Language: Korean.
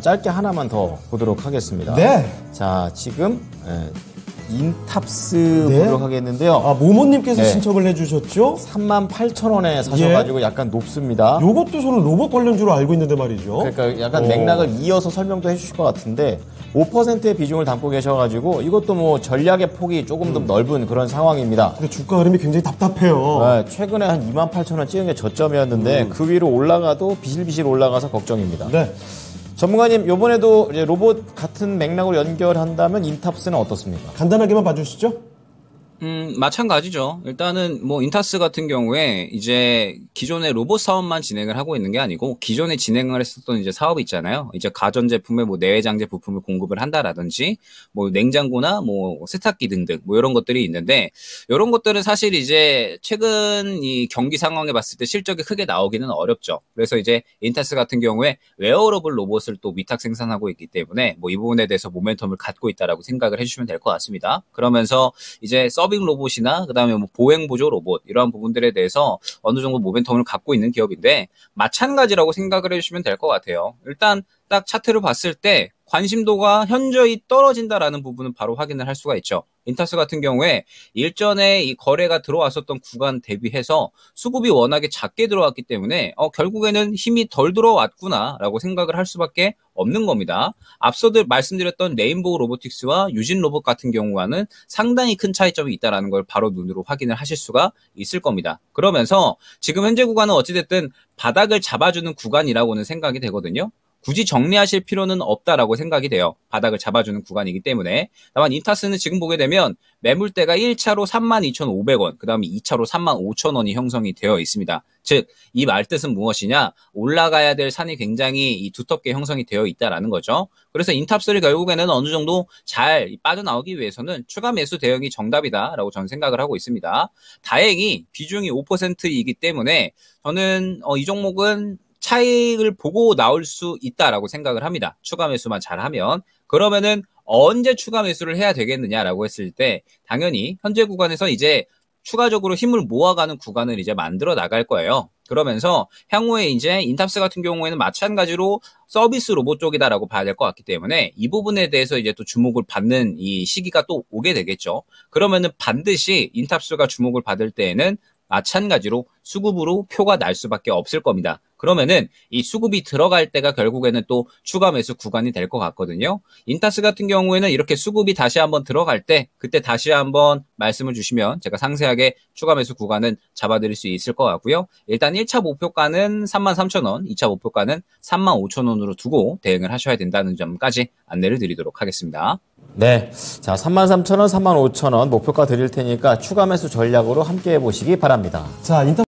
짧게 하나만 더 보도록 하겠습니다. 네. 자, 지금 예, 인탑스 네. 보도록 하겠는데요. 아, 모모님께서 네. 신청을 해주셨죠? 3만 8천 원에 사셔가지고 약간 높습니다. 예. 요것도 저는 로봇 관련주로 알고 있는데 말이죠. 그러니까 약간 어. 맥락을 이어서 설명도 해주실 것 같은데 5%의 비중을 담고 계셔가지고 이것도 뭐 전략의 폭이 조금 음. 더 넓은 그런 상황입니다. 근데 주가 흐름이 굉장히 답답해요. 네, 최근에 한 2만 8천 원 찍은 게 저점이었는데 그 위로 올라가도 비실비실 올라가서 걱정입니다. 음. 네. 전문가님 이번에도 이제 로봇 같은 맥락으로 연결한다면 인탑스는 어떻습니까? 간단하게만 봐주시죠. 음, 마찬가지죠. 일단은 뭐 인탑스 같은 경우에 이제 기존의 로봇 사업만 진행을 하고 있는 게 아니고 기존에 진행을 했었던 이제 사업이 있잖아요. 이제 가전 제품에 뭐 내외장재 부품을 공급을 한다라든지 뭐 냉장고나 뭐 세탁기 등등 뭐 이런 것들이 있는데 이런 것들은 사실 이제 최근 이 경기 상황에 봤을 때 실적이 크게 나오기는 어렵죠. 그래서 이제 인탑스 같은 경우에 웨어러블 로봇을 또 위탁 생산하고 있기 때문에 뭐 이 부분에 대해서 모멘텀을 갖고 있다라고 생각을 해주시면 될 것 같습니다. 그러면서 이제 서빙 로봇이나 그다음에 뭐 보행 보조 로봇 이러한 부분들에 대해서 어느 정도 모멘텀을 갖고 있는 기업인데 마찬가지라고 생각을 해주시면 될 것 같아요. 일단 딱 차트를 봤을 때 관심도가 현저히 떨어진다라는 부분은 바로 확인을 할 수가 있죠. 인탑스 같은 경우에 일전에 이 거래가 들어왔었던 구간 대비해서 수급이 워낙에 작게 들어왔기 때문에 어, 결국에는 힘이 덜 들어왔구나라고 생각을 할 수밖에 없는 겁니다. 앞서들 말씀드렸던 레인보우 로보틱스와 유진 로봇 같은 경우와는 상당히 큰 차이점이 있다라는 걸 바로 눈으로 확인을 하실 수가 있을 겁니다. 그러면서 지금 현재 구간은 어찌됐든 바닥을 잡아주는 구간이라고는 생각이 되거든요. 굳이 정리하실 필요는 없다라고 생각이 돼요. 바닥을 잡아주는 구간이기 때문에. 다만 인타스는 지금 보게 되면 매물대가 1차로 32,500원, 그 다음에 2차로 35,000원이 형성이 되어 있습니다. 즉, 이 말뜻은 무엇이냐? 올라가야 될 산이 굉장히 이 두텁게 형성이 되어 있다라는 거죠. 그래서 인탑스를 결국에는 어느 정도 잘 빠져나오기 위해서는 추가 매수 대응이 정답이다라고 저는 생각을 하고 있습니다. 다행히 비중이 5%이기 때문에 저는 어, 이 종목은 차익을 보고 나올 수 있다라고 생각을 합니다. 추가 매수만 잘하면. 그러면은 언제 추가 매수를 해야 되겠느냐라고 했을 때 당연히 현재 구간에서 이제 추가적으로 힘을 모아가는 구간을 이제 만들어 나갈 거예요. 그러면서 향후에 이제 인탑스 같은 경우에는 마찬가지로 서비스 로봇 쪽이다라고 봐야 될 것 같기 때문에 이 부분에 대해서 이제 또 주목을 받는 이 시기가 또 오게 되겠죠. 그러면은 반드시 인탑스가 주목을 받을 때에는 마찬가지로 수급으로 표가 날 수밖에 없을 겁니다. 그러면은 이 수급이 들어갈 때가 결국에는 또 추가 매수 구간이 될 것 같거든요. 인타스 같은 경우에는 이렇게 수급이 다시 한번 들어갈 때 그때 다시 한번 말씀을 주시면 제가 상세하게 추가 매수 구간은 잡아드릴 수 있을 것 같고요. 일단 1차 목표가는 33,000원, 2차 목표가는 35,000원으로 두고 대응을 하셔야 된다는 점까지 안내를 드리도록 하겠습니다. 네. 자, 33,000원, 35,000원 목표가 드릴 테니까 추가 매수 전략으로 함께 해 보시기 바랍니다. 자, 인터